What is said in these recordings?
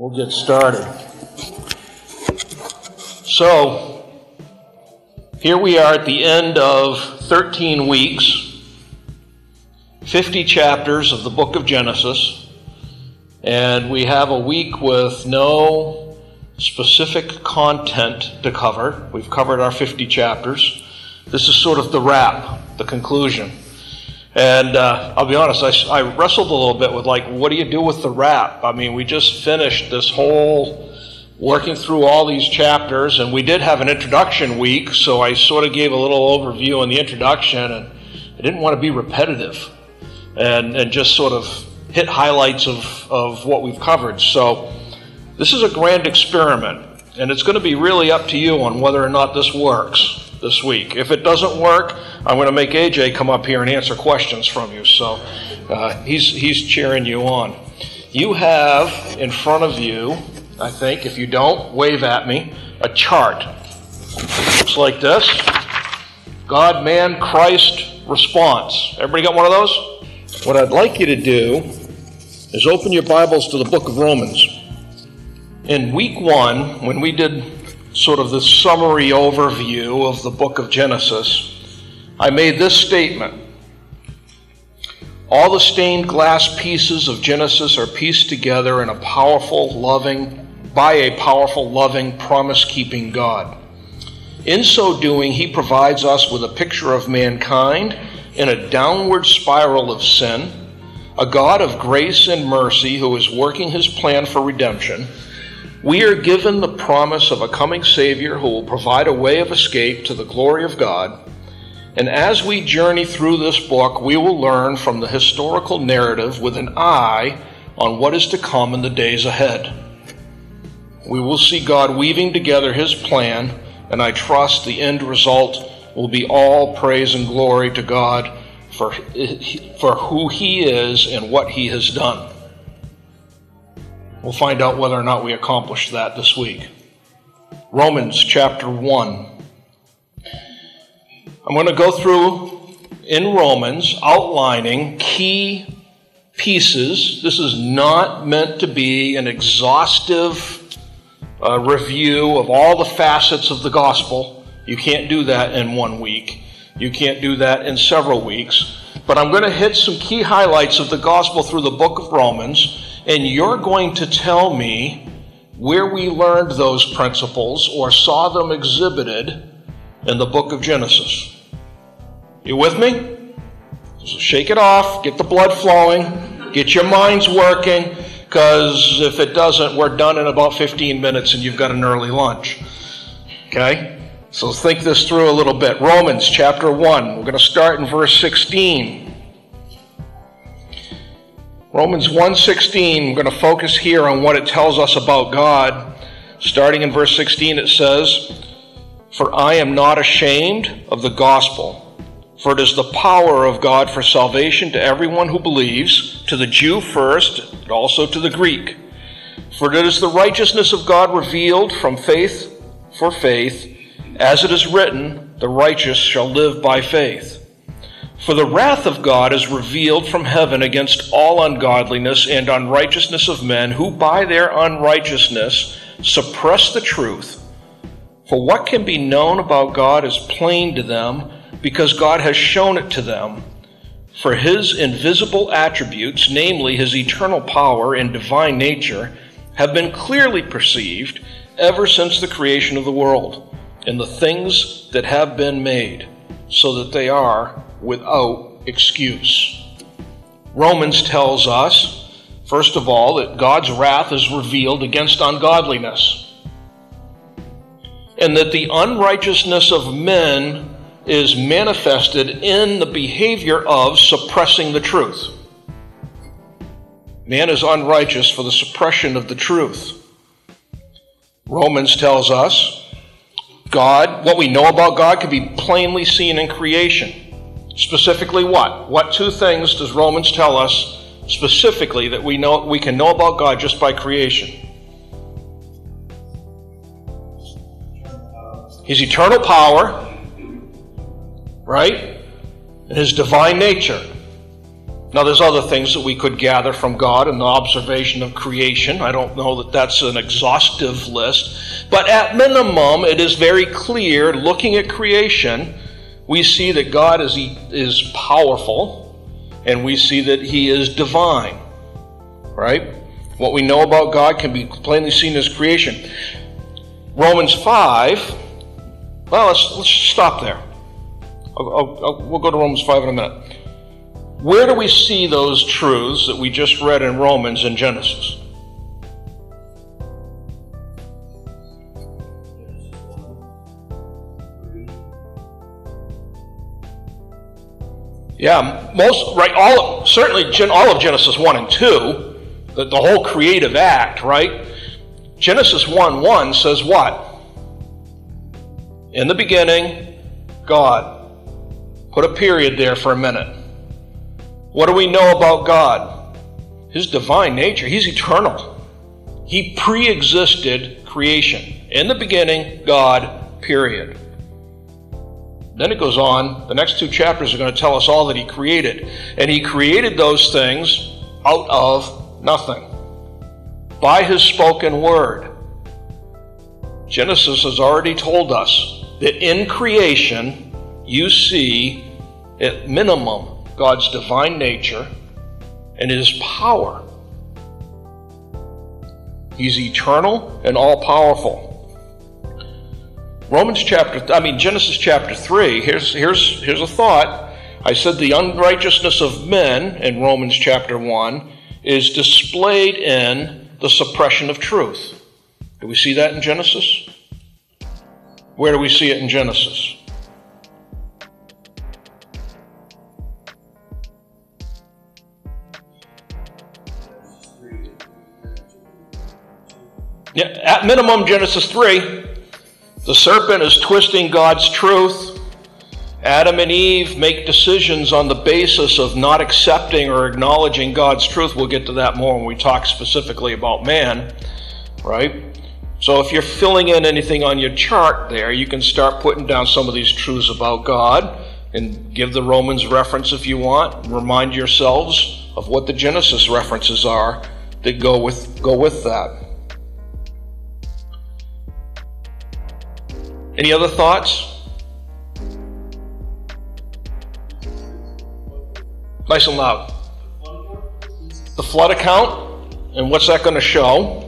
We'll get started. So, here we are at the end of 13 weeks, 50 chapters of the book of Genesis, and we have a week with no specific content to cover. We've covered our 50 chapters. This is sort of the wrap, the conclusion. And uh, I'll be honest, I, I, wrestled a little bit with like, what do you do with the wrap? I mean, we just finished this whole working through all these chapters, and we did have an introduction week, so I sort of gave a little overview in the introduction, and I didn't want to be repetitive and, and just sort of hit highlights of, of what we've covered. So this is a grand experiment, and it's going to be really up to you on whether or not this works this week. If it doesn't work, I'm going to make AJ come up here and answer questions from you. So uh, he's, he's cheering you on. You have in front of you, I think, if you don't, wave at me, a chart. Looks like this God, man, Christ response. Everybody got one of those? What I'd like you to do is open your Bibles to the book of Romans. In week one, when we did sort of the summary overview of the book of Genesis, I made this statement. All the stained glass pieces of Genesis are pieced together in a powerful, loving, by a powerful, loving, promise keeping God. In so doing, he provides us with a picture of mankind in a downward spiral of sin, a God of grace and mercy who is working his plan for redemption we are given the promise of a coming Savior who will provide a way of escape to the glory of God. And as we journey through this book, we will learn from the historical narrative with an eye on what is to come in the days ahead. We will see God weaving together His plan, and I trust the end result will be all praise and glory to God for, for who He is and what He has done. We'll find out whether or not we accomplished that this week. Romans chapter 1. I'm going to go through in Romans outlining key pieces. This is not meant to be an exhaustive uh, review of all the facets of the gospel. You can't do that in one week. You can't do that in several weeks. But I'm going to hit some key highlights of the gospel through the book of Romans and you're going to tell me where we learned those principles or saw them exhibited in the book of Genesis. You with me? So shake it off, get the blood flowing, get your minds working, because if it doesn't, we're done in about 15 minutes and you've got an early lunch. Okay? So think this through a little bit. Romans chapter 1, we're going to start in verse 16. Romans 1:16, we're going to focus here on what it tells us about God. Starting in verse 16 it says, "For I am not ashamed of the gospel, for it is the power of God for salvation to everyone who believes, to the Jew first, also to the Greek. For it is the righteousness of God revealed from faith for faith, as it is written, the righteous shall live by faith." For the wrath of God is revealed from heaven against all ungodliness and unrighteousness of men who by their unrighteousness suppress the truth. For what can be known about God is plain to them because God has shown it to them. For his invisible attributes, namely his eternal power and divine nature, have been clearly perceived ever since the creation of the world in the things that have been made, so that they are without excuse. Romans tells us, first of all, that God's wrath is revealed against ungodliness, and that the unrighteousness of men is manifested in the behavior of suppressing the truth. Man is unrighteous for the suppression of the truth. Romans tells us God, what we know about God, can be plainly seen in creation. Specifically, what? What two things does Romans tell us specifically that we know we can know about God just by creation? His eternal power, right? And his divine nature. Now, there's other things that we could gather from God in the observation of creation. I don't know that that's an exhaustive list. But at minimum, it is very clear, looking at creation, we see that God is, is powerful and we see that He is divine. Right? What we know about God can be plainly seen as creation. Romans 5, well, let's, let's stop there. I'll, I'll, I'll, we'll go to Romans 5 in a minute. Where do we see those truths that we just read in Romans and Genesis? Yeah, most right. All certainly all of Genesis one and two, the, the whole creative act, right? Genesis one one says what? In the beginning, God. Put a period there for a minute. What do we know about God? His divine nature. He's eternal. He pre existed creation. In the beginning, God, period. Then it goes on. The next two chapters are going to tell us all that He created. And He created those things out of nothing by His spoken word. Genesis has already told us that in creation you see, at minimum, God's divine nature and his power. He's eternal and all powerful. Romans chapter, I mean Genesis chapter 3, here's, here's, here's a thought. I said the unrighteousness of men in Romans chapter 1 is displayed in the suppression of truth. Do we see that in Genesis? Where do we see it in Genesis? Yeah, at minimum, Genesis 3, the serpent is twisting God's truth. Adam and Eve make decisions on the basis of not accepting or acknowledging God's truth. We'll get to that more when we talk specifically about man, right? So if you're filling in anything on your chart there, you can start putting down some of these truths about God and give the Romans reference if you want. Remind yourselves of what the Genesis references are that go with go with that. Any other thoughts? Nice and loud. The flood account, and what's that going to show?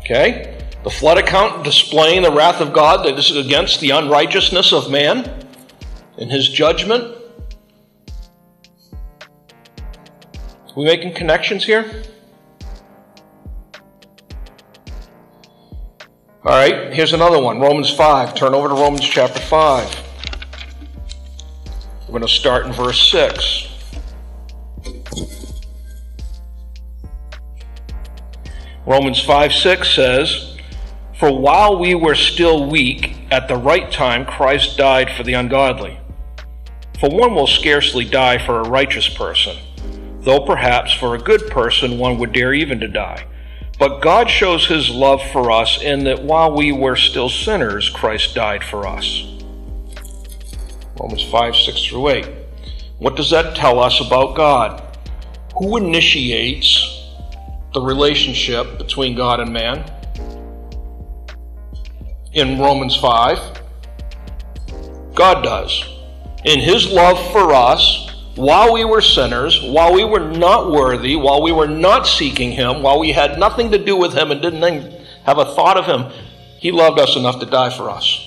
Okay. The flood account displaying the wrath of God that is against the unrighteousness of man in his judgment. We making connections here? All right, here's another one Romans 5. Turn over to Romans chapter 5. We're going to start in verse 6. Romans 5 6 says, for while we were still weak, at the right time Christ died for the ungodly. For one will scarcely die for a righteous person, though perhaps for a good person one would dare even to die. But God shows his love for us in that while we were still sinners, Christ died for us. Romans 5 6 through 8. What does that tell us about God? Who initiates the relationship between God and man? In Romans 5? God does. In His love for us, while we were sinners, while we were not worthy, while we were not seeking Him, while we had nothing to do with Him and didn't have a thought of Him, He loved us enough to die for us.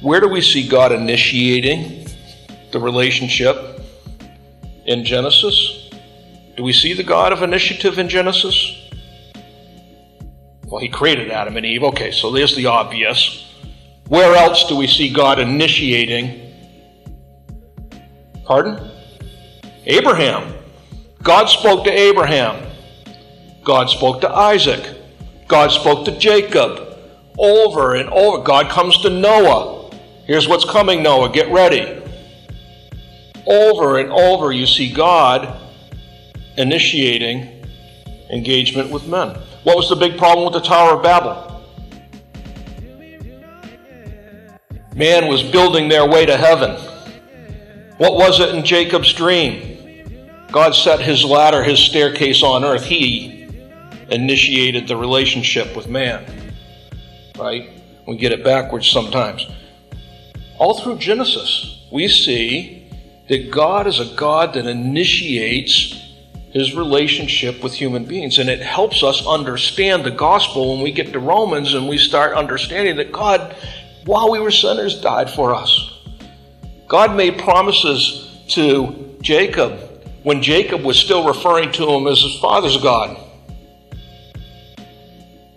Where do we see God initiating the relationship in Genesis? Do we see the God of initiative in Genesis? Well, he created Adam and Eve. Okay, so there's the obvious. Where else do we see God initiating? Pardon? Abraham. God spoke to Abraham. God spoke to Isaac. God spoke to Jacob. Over and over. God comes to Noah. Here's what's coming, Noah. Get ready. Over and over, you see God initiating engagement with men. What was the big problem with the Tower of Babel? Man was building their way to heaven. What was it in Jacob's dream? God set his ladder, his staircase on earth. He initiated the relationship with man. Right? We get it backwards sometimes. All through Genesis, we see that God is a God that initiates his relationship with human beings. And it helps us understand the gospel when we get to Romans and we start understanding that God, while we were sinners, died for us. God made promises to Jacob when Jacob was still referring to him as his father's God.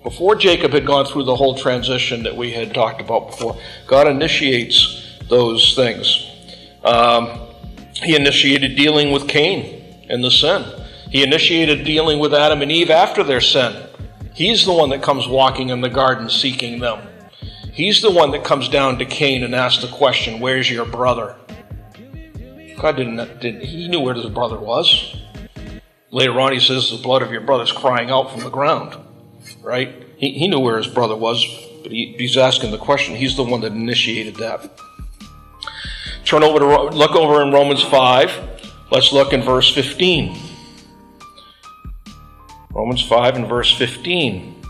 Before Jacob had gone through the whole transition that we had talked about before, God initiates those things. Um, he initiated dealing with Cain and the sin. He initiated dealing with Adam and Eve after their sin. He's the one that comes walking in the garden seeking them. He's the one that comes down to Cain and asks the question, Where's your brother? God didn't, did, he knew where his brother was. Later on, he says, The blood of your brother's crying out from the ground. Right? He, he knew where his brother was, but he, he's asking the question. He's the one that initiated that. Turn over to look over in Romans 5. Let's look in verse 15. Romans 5 and verse 15.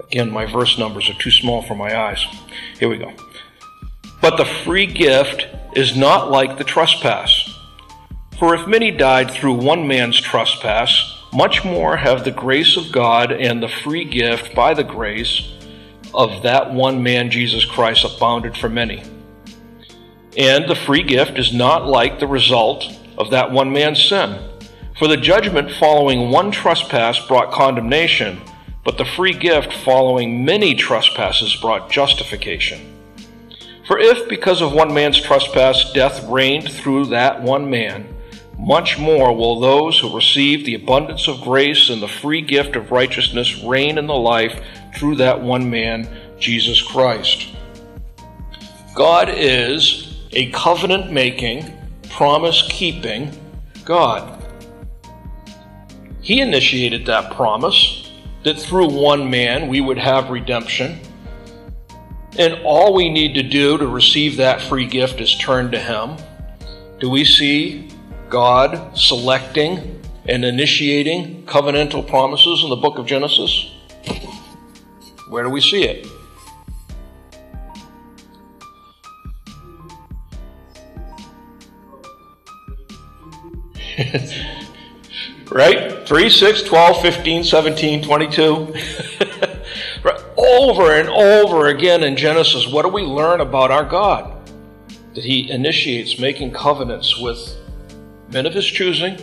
Again, my verse numbers are too small for my eyes. Here we go. But the free gift is not like the trespass. For if many died through one man's trespass, much more have the grace of God and the free gift by the grace of that one man, Jesus Christ, abounded for many. And the free gift is not like the result of that one man's sin. For the judgment following one trespass brought condemnation, but the free gift following many trespasses brought justification. For if, because of one man's trespass, death reigned through that one man, much more will those who receive the abundance of grace and the free gift of righteousness reign in the life through that one man, Jesus Christ. God is a covenant making, promise keeping God. He initiated that promise that through one man we would have redemption. And all we need to do to receive that free gift is turn to Him. Do we see God selecting and initiating covenantal promises in the book of Genesis? Where do we see it? right? 3, 6, 12, 15, 17, 22. right? Over and over again in Genesis, what do we learn about our God? That He initiates making covenants with men of His choosing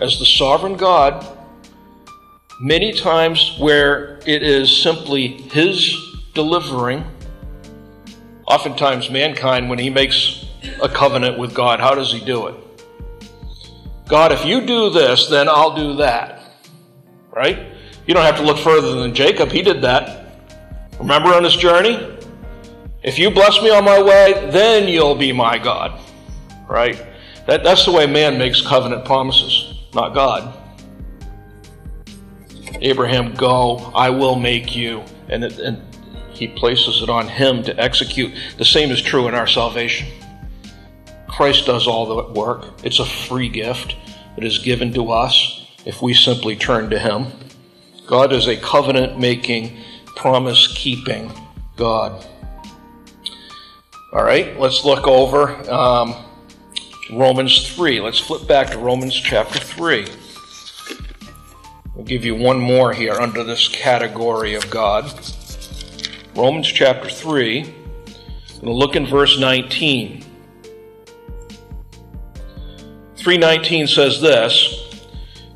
as the sovereign God, many times where it is simply His delivering. Oftentimes, mankind, when he makes a covenant with God, how does he do it? God, if you do this, then I'll do that. Right? You don't have to look further than Jacob. He did that. Remember on his journey? If you bless me on my way, then you'll be my God. Right? That, that's the way man makes covenant promises, not God. Abraham, go, I will make you. And, it, and he places it on him to execute. The same is true in our salvation. Christ does all the work. It's a free gift that is given to us if we simply turn to Him. God is a covenant making, promise keeping God. All right, let's look over um, Romans 3. Let's flip back to Romans chapter 3. I'll give you one more here under this category of God. Romans chapter 3. And look in verse 19. 319 says this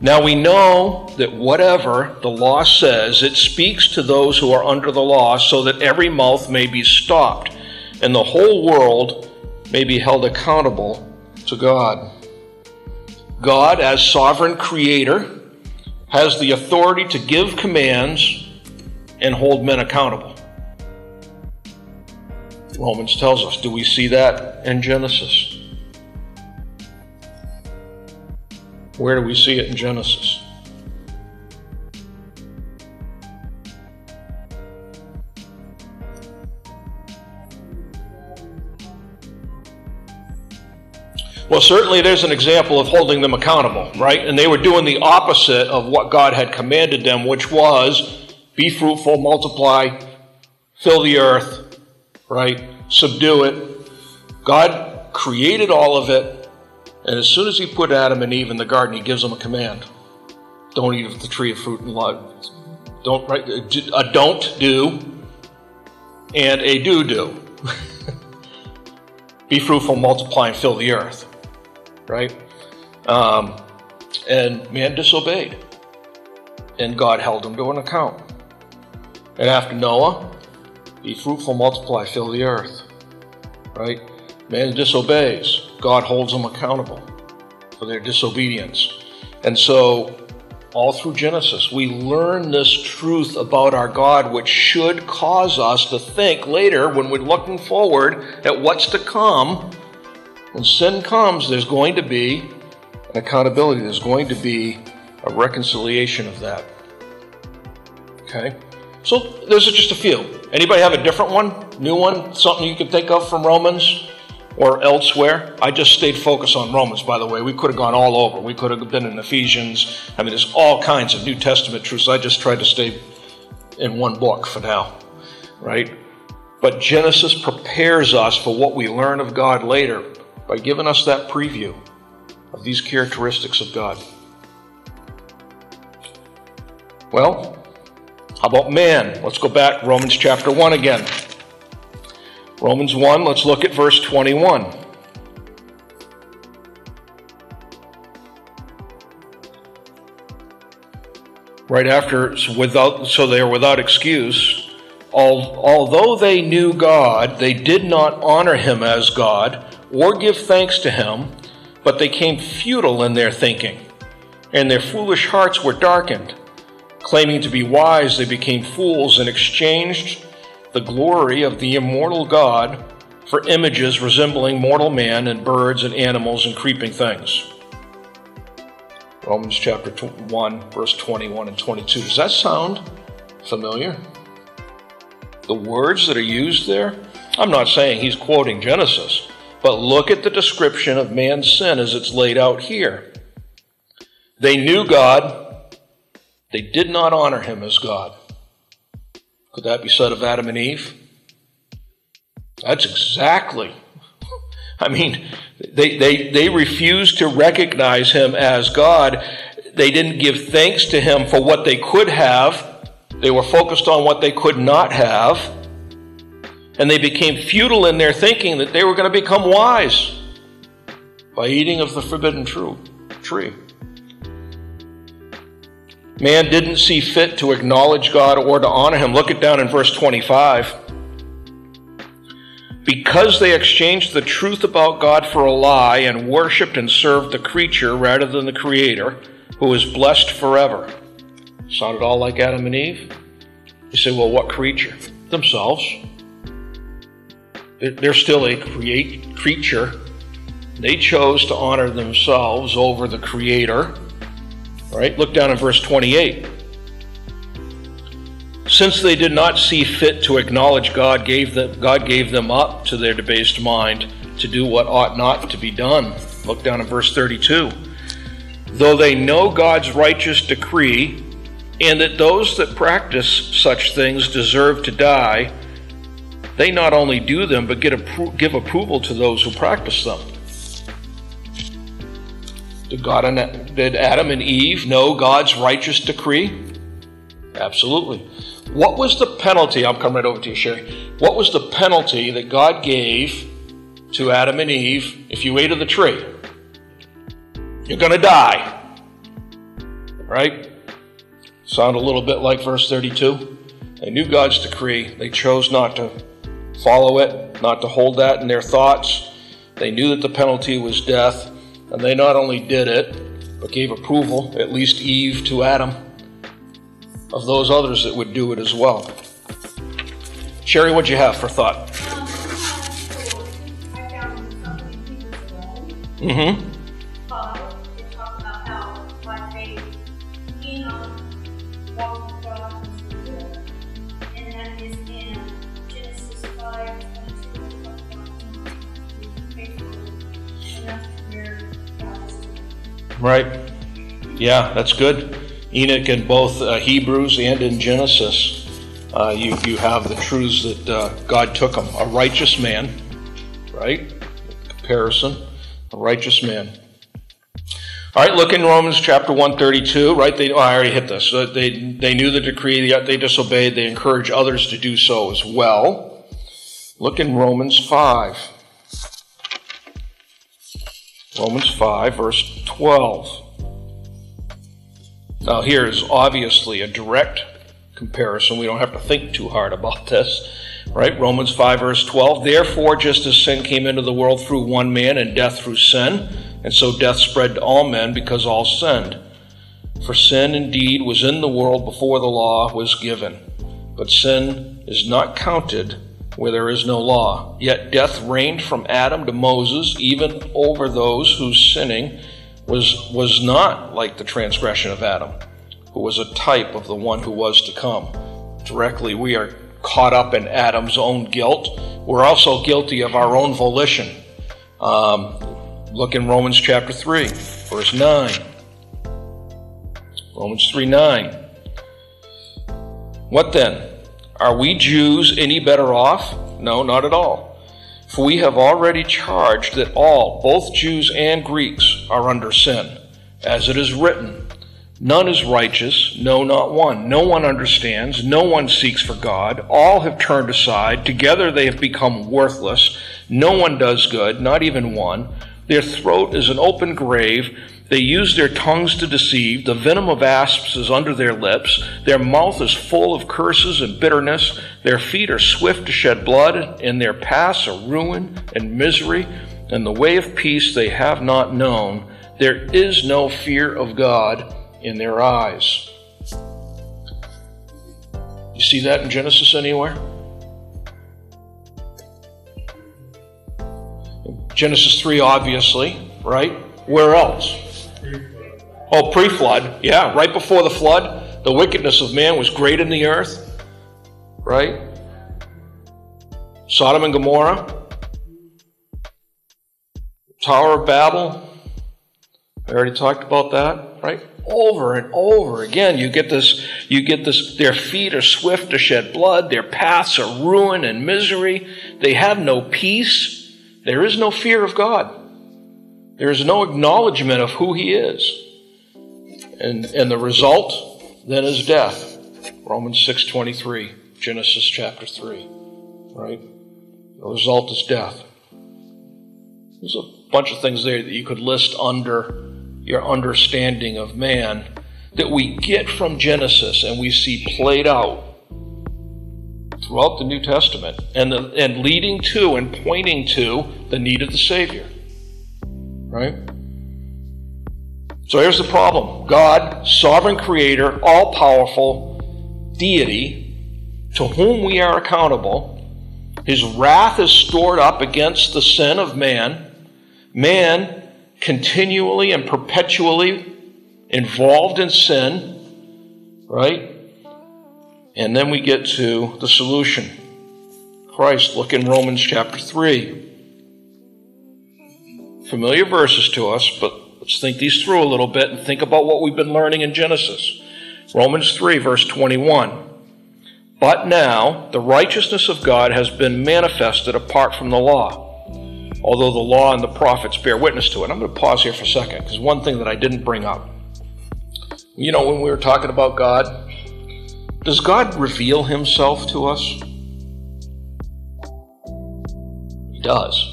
Now we know that whatever the law says, it speaks to those who are under the law, so that every mouth may be stopped, and the whole world may be held accountable to God. God, as sovereign creator, has the authority to give commands and hold men accountable. Romans tells us. Do we see that in Genesis? Where do we see it in Genesis? Well, certainly there's an example of holding them accountable, right? And they were doing the opposite of what God had commanded them, which was be fruitful, multiply, fill the earth, right? Subdue it. God created all of it, and as soon as He put Adam and Eve in the garden, He gives them a command: Don't eat of the tree of fruit and life. Don't right? A don't do and a do do. Be fruitful, multiply, and fill the earth right? Um, and man disobeyed, and God held him to an account. And after Noah, be fruitful, multiply, fill the earth, right? Man disobeys, God holds them accountable for their disobedience. And so, all through Genesis, we learn this truth about our God, which should cause us to think later when we're looking forward at what's to come when sin comes, there's going to be an accountability, there's going to be a reconciliation of that. Okay? So those are just a few. Anybody have a different one? New one? Something you can think of from Romans or elsewhere? I just stayed focused on Romans, by the way. We could have gone all over. We could have been in Ephesians. I mean, there's all kinds of New Testament truths. I just tried to stay in one book for now, right? But Genesis prepares us for what we learn of God later by giving us that preview of these characteristics of God. Well, how about man? Let's go back, Romans chapter 1 again. Romans 1, let's look at verse 21. Right after, without, so they are without excuse. although they knew God, they did not honor him as God or give thanks to him, but they came futile in their thinking, and their foolish hearts were darkened. Claiming to be wise, they became fools and exchanged the glory of the immortal God for images resembling mortal man and birds and animals and creeping things. Romans chapter 1, verse 21 and 22. Does that sound familiar? The words that are used there? I'm not saying he's quoting Genesis, but look at the description of man's sin as it's laid out here. They knew God, they did not honor him as God. Could that be said of Adam and Eve? That's exactly. I mean, they, they, they refused to recognize him as God. They didn't give thanks to him for what they could have. They were focused on what they could not have and they became futile in their thinking that they were going to become wise by eating of the forbidden tree. Man didn't see fit to acknowledge God or to honor him. Look it down in verse 25. Because they exchanged the truth about God for a lie and worshiped and served the creature rather than the Creator, who is blessed forever. Sounded all like Adam and Eve? You say, well, what creature? Themselves. They're still a create creature. They chose to honor themselves over the Creator. Right? Look down in verse 28. Since they did not see fit to acknowledge God, gave them, God gave them up to their debased mind to do what ought not to be done. Look down in verse 32. Though they know God's righteous decree, and that those that practice such things deserve to die, they not only do them, but get appro- give approval to those who practice them. Did, God and, did Adam and Eve know God's righteous decree? Absolutely. What was the penalty? I'm coming right over to you, Sherry. What was the penalty that God gave to Adam and Eve if you ate of the tree? You're going to die. Right? Sound a little bit like verse 32? They knew God's decree. They chose not to follow it, not to hold that in their thoughts. They knew that the penalty was death, and they not only did it, but gave approval, at least Eve to Adam, of those others that would do it as well. Sherry, what'd you have for thought? Mm-hmm. Uh, Right. Yeah, that's good. Enoch in both uh, Hebrews and in Genesis, uh, you, you have the truths that uh, God took him. A righteous man, right? Comparison, a righteous man. All right, look in Romans chapter 132, right? They, oh, I already hit this. Uh, they, they knew the decree, they disobeyed, they encourage others to do so as well. Look in Romans 5. Romans 5, verse 12. Now, here is obviously a direct comparison. We don't have to think too hard about this, right? Romans 5, verse 12. Therefore, just as sin came into the world through one man and death through sin, and so death spread to all men because all sinned. For sin indeed was in the world before the law was given, but sin is not counted where there is no law. Yet death reigned from Adam to Moses, even over those whose sinning was, was not like the transgression of Adam, who was a type of the one who was to come. Directly, we are caught up in Adam's own guilt. We're also guilty of our own volition. Um, look in Romans chapter 3, verse 9. Romans 3 9. What then? Are we Jews any better off? No, not at all. For we have already charged that all, both Jews and Greeks, are under sin. As it is written, None is righteous, no, not one. No one understands, no one seeks for God. All have turned aside, together they have become worthless. No one does good, not even one. Their throat is an open grave. They use their tongues to deceive. The venom of asps is under their lips. Their mouth is full of curses and bitterness. Their feet are swift to shed blood, and their paths are ruin and misery. And the way of peace they have not known. There is no fear of God in their eyes. You see that in Genesis anywhere? Genesis 3, obviously, right? Where else? Oh, pre flood. Yeah, right before the flood, the wickedness of man was great in the earth. Right? Sodom and Gomorrah. Tower of Babel. I already talked about that, right? Over and over again, you get this, you get this, their feet are swift to shed blood, their paths are ruin and misery, they have no peace, there is no fear of God. There is no acknowledgement of who he is. And, and the result then is death. Romans 6.23, Genesis chapter 3. Right? The result is death. There's a bunch of things there that you could list under your understanding of man that we get from Genesis and we see played out throughout the New Testament and, the, and leading to and pointing to the need of the Savior. Right? So here's the problem God, sovereign creator, all powerful deity, to whom we are accountable, his wrath is stored up against the sin of man. Man continually and perpetually involved in sin, right? And then we get to the solution. Christ, look in Romans chapter 3. Familiar verses to us, but Let's think these through a little bit and think about what we've been learning in Genesis. Romans 3, verse 21. But now the righteousness of God has been manifested apart from the law, although the law and the prophets bear witness to it. I'm going to pause here for a second because one thing that I didn't bring up. You know, when we were talking about God, does God reveal himself to us? He does.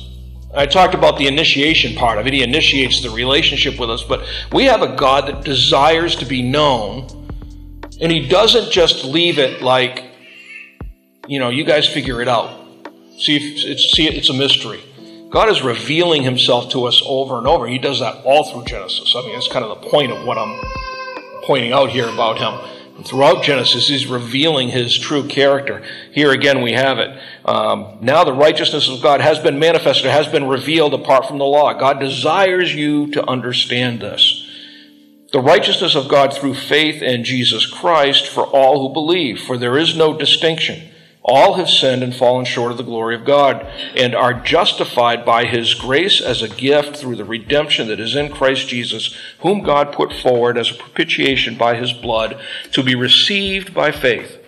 I talked about the initiation part of it. He initiates the relationship with us, but we have a God that desires to be known, and He doesn't just leave it like, you know, you guys figure it out. See it's see it's a mystery. God is revealing Himself to us over and over. He does that all through Genesis. I mean, that's kind of the point of what I'm pointing out here about Him. Throughout Genesis, he's revealing his true character. Here again, we have it. Um, now the righteousness of God has been manifested, has been revealed apart from the law. God desires you to understand this. the righteousness of God through faith in Jesus Christ for all who believe, for there is no distinction. All have sinned and fallen short of the glory of God, and are justified by his grace as a gift through the redemption that is in Christ Jesus, whom God put forward as a propitiation by his blood to be received by faith.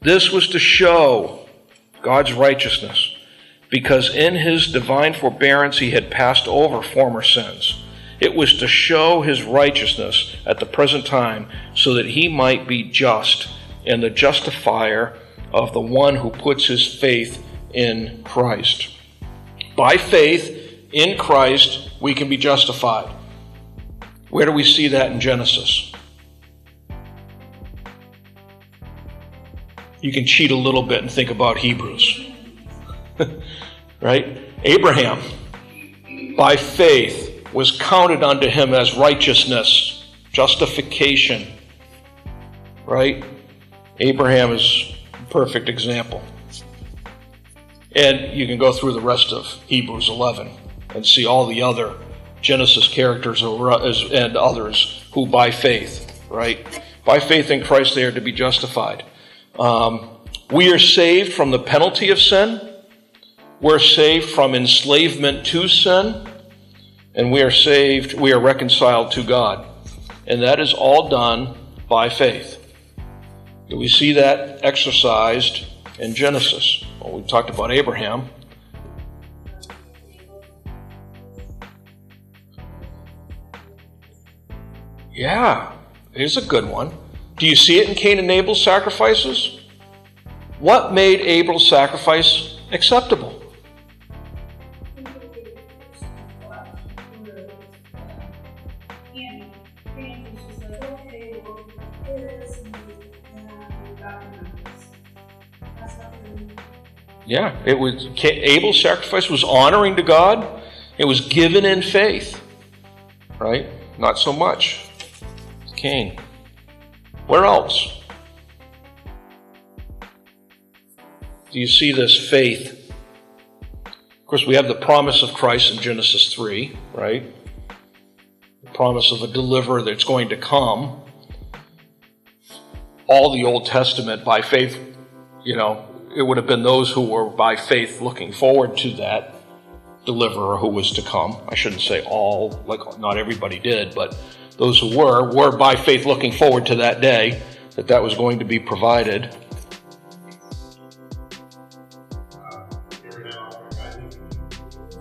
This was to show God's righteousness, because in his divine forbearance he had passed over former sins. It was to show his righteousness at the present time, so that he might be just and the justifier of the one who puts his faith in Christ. By faith in Christ, we can be justified. Where do we see that in Genesis? You can cheat a little bit and think about Hebrews. right? Abraham, by faith, was counted unto him as righteousness, justification. Right? Abraham is perfect example. And you can go through the rest of Hebrews 11 and see all the other Genesis characters and others who by faith, right? By faith in Christ they are to be justified. Um, we are saved from the penalty of sin. We're saved from enslavement to sin. And we are saved, we are reconciled to God. And that is all done by faith. Do we see that exercised in Genesis. Well, we talked about Abraham. Yeah, it is a good one. Do you see it in Cain and Abel's sacrifices? What made Abel's sacrifice acceptable? Yeah, it was Abel's sacrifice was honoring to God. It was given in faith. Right? Not so much. Cain. Where else? Do you see this faith? Of course, we have the promise of Christ in Genesis 3, right? The promise of a deliverer that's going to come. All the Old Testament by faith, you know, it would have been those who were by faith looking forward to that deliverer who was to come. I shouldn't say all, like not everybody did, but those who were, were by faith looking forward to that day that that was going to be provided.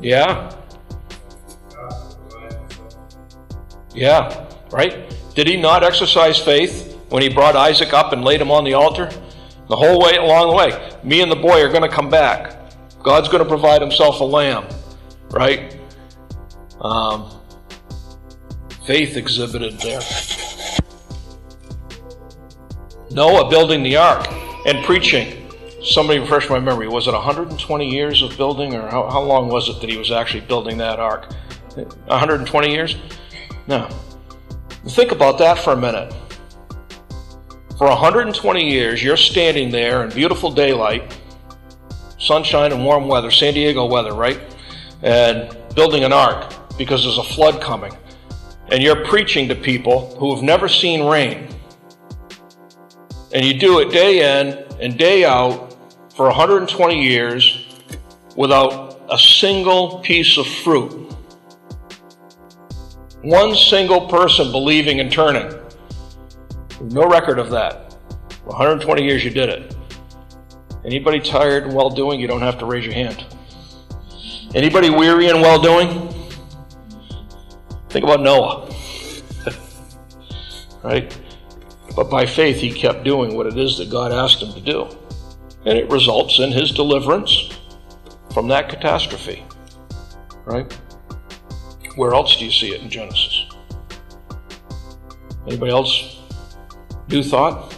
Yeah. Yeah, right? Did he not exercise faith when he brought Isaac up and laid him on the altar? The whole way along the way. Me and the boy are going to come back. God's going to provide himself a lamb, right? Um, faith exhibited there. Noah building the ark and preaching. Somebody refresh my memory. Was it 120 years of building, or how, how long was it that he was actually building that ark? 120 years? No. Think about that for a minute. For 120 years, you're standing there in beautiful daylight, sunshine and warm weather, San Diego weather, right? And building an ark because there's a flood coming. And you're preaching to people who have never seen rain. And you do it day in and day out for 120 years without a single piece of fruit. One single person believing and turning. No record of that. 120 years you did it. Anybody tired and well doing, you don't have to raise your hand. Anybody weary and well doing? Think about Noah. right? But by faith, he kept doing what it is that God asked him to do. And it results in his deliverance from that catastrophe. Right? Where else do you see it in Genesis? Anybody else New thought?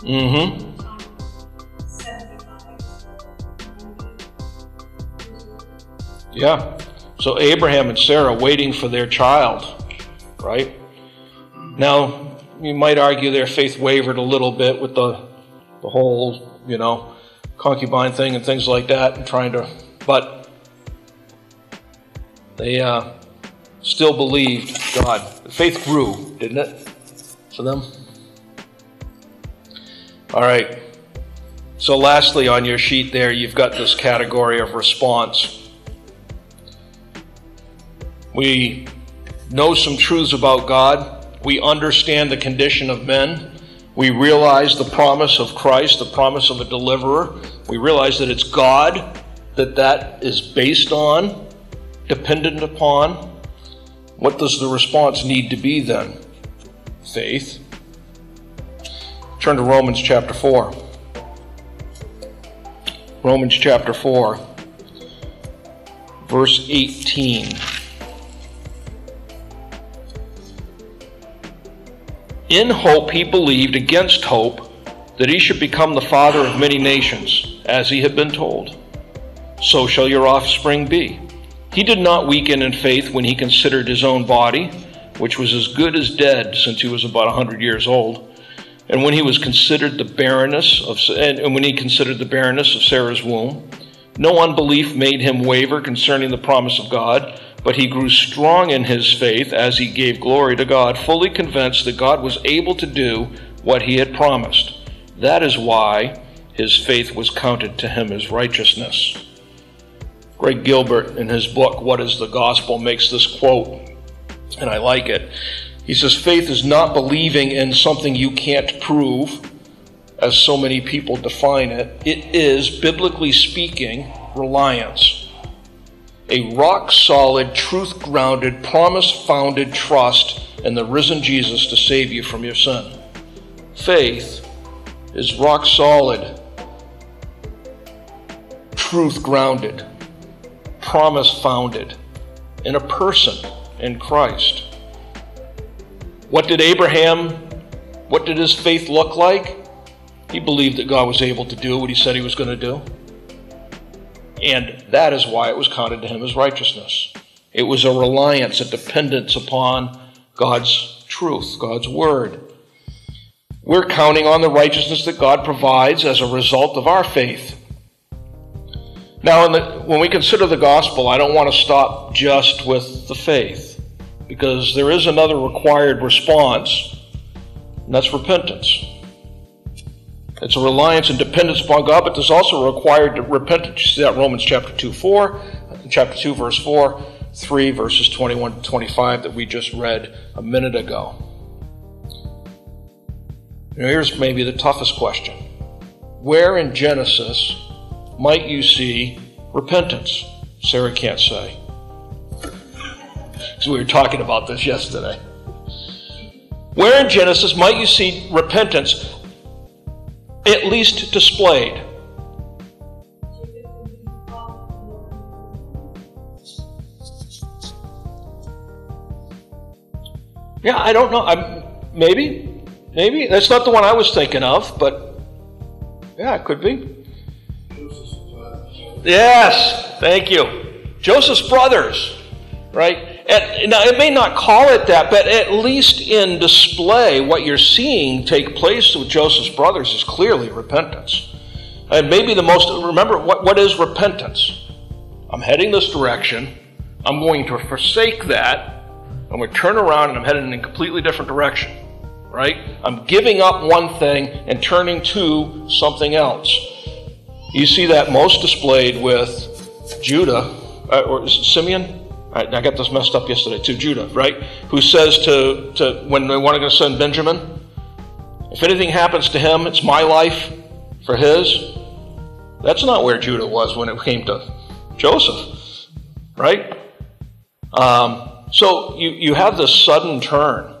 Mm-hmm. Yeah. So Abraham and Sarah waiting for their child, right? Now, you might argue their faith wavered a little bit with the the whole, you know, concubine thing and things like that and trying to but They uh, still believed God. Faith grew, didn't it, for them? All right. So, lastly, on your sheet there, you've got this category of response. We know some truths about God. We understand the condition of men. We realize the promise of Christ, the promise of a deliverer. We realize that it's God that that is based on, dependent upon. What does the response need to be then? Faith. Turn to Romans chapter 4. Romans chapter 4, verse 18. In hope he believed against hope that he should become the father of many nations, as he had been told. So shall your offspring be. He did not weaken in faith when he considered his own body, which was as good as dead since he was about a hundred years old, and when he was considered the barrenness of and when he considered the barrenness of Sarah's womb. No unbelief made him waver concerning the promise of God but he grew strong in his faith as he gave glory to God, fully convinced that God was able to do what he had promised. That is why his faith was counted to him as righteousness. Greg Gilbert, in his book, What is the Gospel, makes this quote, and I like it. He says, Faith is not believing in something you can't prove, as so many people define it. It is, biblically speaking, reliance a rock solid, truth grounded, promise founded trust in the risen Jesus to save you from your sin. Faith is rock solid, truth grounded, promise founded in a person in Christ. What did Abraham, what did his faith look like? He believed that God was able to do what he said he was going to do. And that is why it was counted to him as righteousness. It was a reliance, a dependence upon God's truth, God's word. We're counting on the righteousness that God provides as a result of our faith. Now, the, when we consider the gospel, I don't want to stop just with the faith, because there is another required response, and that's repentance. It's a reliance and dependence upon God, but there's also required repentance. You see that Romans chapter 2, 4, chapter 2, verse 4, 3, verses 21 to 25 that we just read a minute ago. Now, here's maybe the toughest question Where in Genesis might you see repentance? Sarah can't say. Because we were talking about this yesterday. Where in Genesis might you see repentance? at least displayed. Yeah, I don't know. I'm, maybe, maybe that's not the one I was thinking of, but yeah, it could be. Yes, thank you. Joseph's brothers, right? And now, it may not call it that, but at least in display, what you're seeing take place with Joseph's brothers is clearly repentance. And maybe the most, remember, what, what is repentance? I'm heading this direction. I'm going to forsake that. I'm going to turn around and I'm heading in a completely different direction. Right? I'm giving up one thing and turning to something else. You see that most displayed with Judah, uh, or Simeon? I, I got this messed up yesterday too, Judah, right? Who says to, to when they want to send Benjamin, if anything happens to him, it's my life for his. That's not where Judah was when it came to Joseph, right? Um, so you, you have this sudden turn,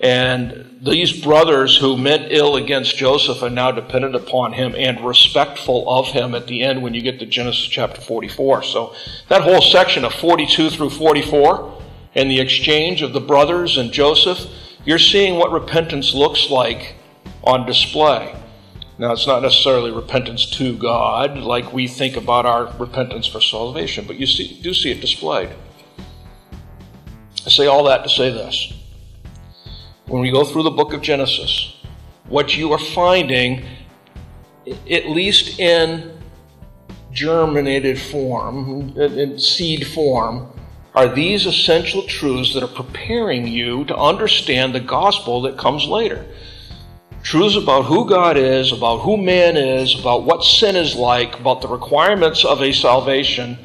and these brothers who meant ill against Joseph are now dependent upon him and respectful of him at the end when you get to Genesis chapter 44. So that whole section of 42 through 44 and the exchange of the brothers and Joseph, you're seeing what repentance looks like on display. Now, it's not necessarily repentance to God like we think about our repentance for salvation, but you see, do see it displayed. I say all that to say this when we go through the book of Genesis, what you are finding, at least in germinated form, in seed form, are these essential truths that are preparing you to understand the gospel that comes later. Truths about who God is, about who man is, about what sin is like, about the requirements of a salvation,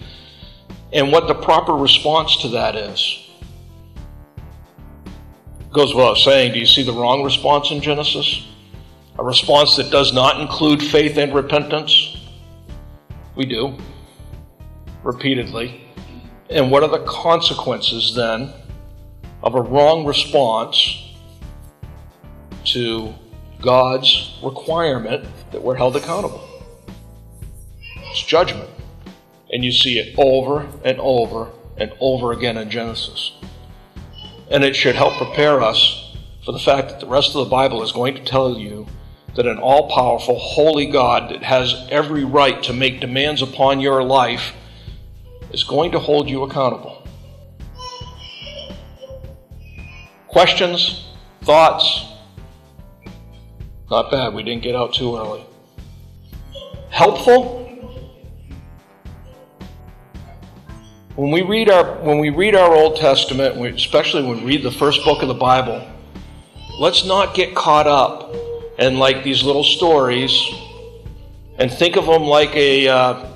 and what the proper response to that is. Goes without saying, do you see the wrong response in Genesis? A response that does not include faith and repentance? We do, repeatedly. And what are the consequences then of a wrong response to God's requirement that we're held accountable? It's judgment. And you see it over and over and over again in Genesis. And it should help prepare us for the fact that the rest of the Bible is going to tell you that an all powerful, holy God that has every right to make demands upon your life is going to hold you accountable. Questions? Thoughts? Not bad, we didn't get out too early. Helpful? When we read our when we read our Old Testament, especially when we read the first book of the Bible, let's not get caught up in like these little stories and think of them like a uh,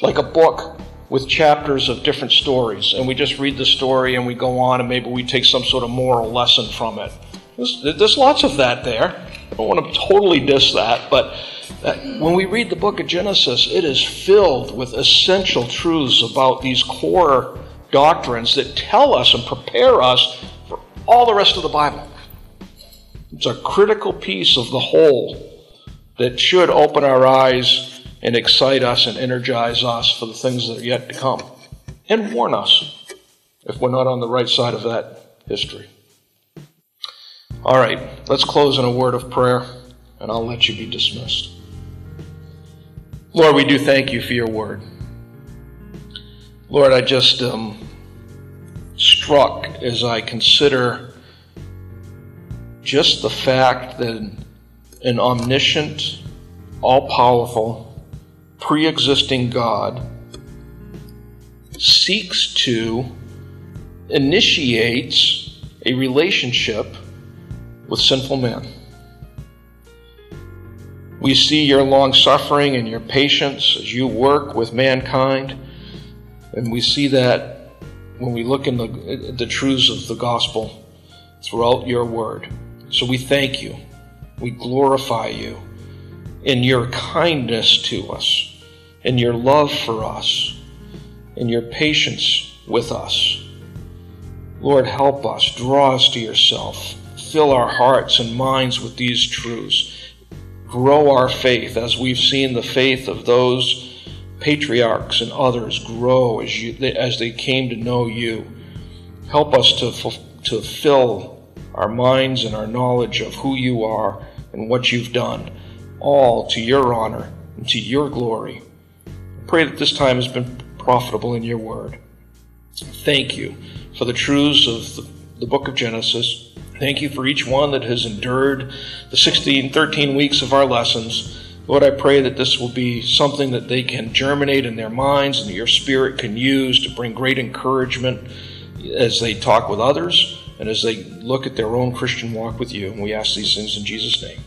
like a book with chapters of different stories, and we just read the story and we go on, and maybe we take some sort of moral lesson from it. There's, there's lots of that there. I don't want to totally diss that, but uh, when we read the book of Genesis, it is filled with essential truths about these core doctrines that tell us and prepare us for all the rest of the Bible. It's a critical piece of the whole that should open our eyes and excite us and energize us for the things that are yet to come. And warn us if we're not on the right side of that history. All right, let's close in a word of prayer, and I'll let you be dismissed. Lord, we do thank you for your word. Lord, I just um, struck as I consider just the fact that an omniscient, all powerful, pre existing God seeks to initiates a relationship with sinful man. We see your long suffering and your patience as you work with mankind, and we see that when we look in the, the truths of the gospel throughout your word. So we thank you. We glorify you in your kindness to us in your love for us in your patience with us. Lord, help us, draw us to yourself, fill our hearts and minds with these truths, grow our faith as we've seen the faith of those patriarchs and others grow as, you, as they came to know you. Help us to, to fill our minds and our knowledge of who you are and what you've done, all to your honor and to your glory I pray that this time has been profitable in your word. Thank you for the truths of the, the book of Genesis. Thank you for each one that has endured the 16, 13 weeks of our lessons. Lord, I pray that this will be something that they can germinate in their minds and that your spirit can use to bring great encouragement as they talk with others and as they look at their own Christian walk with you. And we ask these things in Jesus' name.